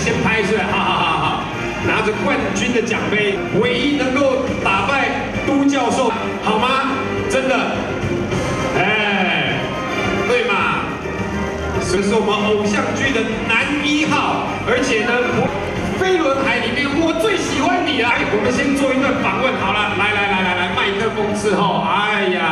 先拍出来，哈哈哈哈！拿着冠军的奖杯，唯一能够打败都教授，好吗？真的，哎，对嘛？这是我们偶像剧的男一号，而且呢，飞轮海里面我最喜欢你了。我们先做一段访问，好了，来来来来来，麦克风伺候。哎呀。